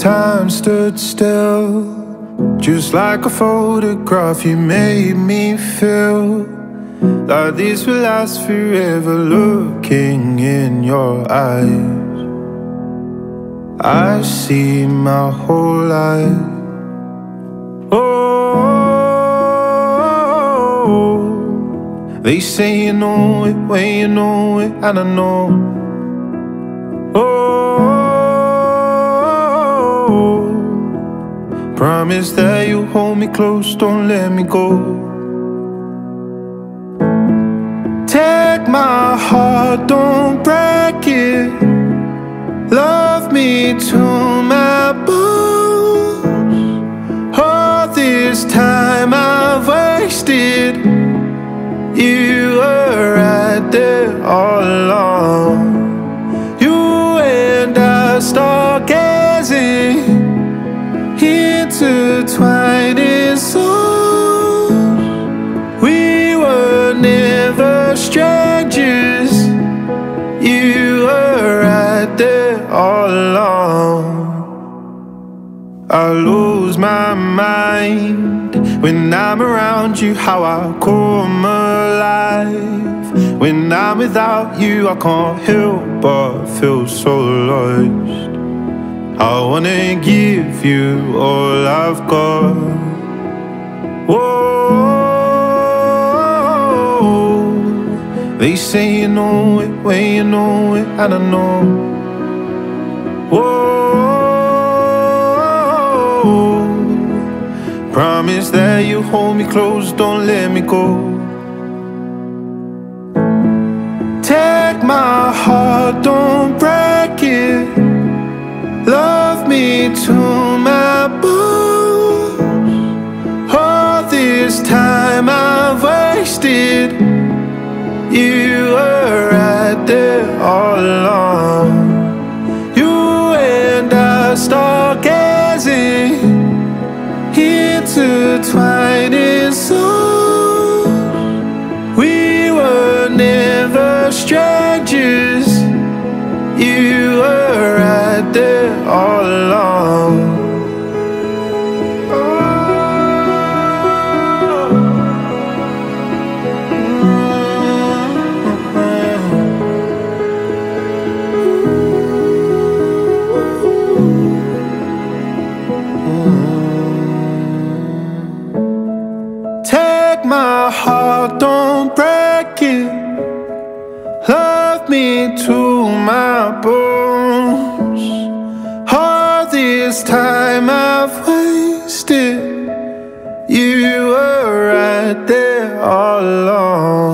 time stood still. Just like a photograph, you made me feel like this will last forever. Looking in your eyes, I see my whole life. Oh, they say you know it when you know it, and I know. Promise that you hold me close, don't let me go. Take my heart, don't break it. Love me to my bones. All this time I've wasted. You were right there all along. Intertwined in souls. We were never strangers. You were right there all along. I lose my mind when I'm around you. How I come alive. When I'm without you, I can't help but feel so lost. I wanna give you all I've got. Whoa, they say you know it when you know it, and I know. Whoa, promise that you hold me close, don't let me go. Take my heart, this time I've wasted. You were right there all along. You and I stargazing, intertwined in souls. We were never strangers. You were right there all along. Love me to my bones. All this time I've wasted. You were right there all along.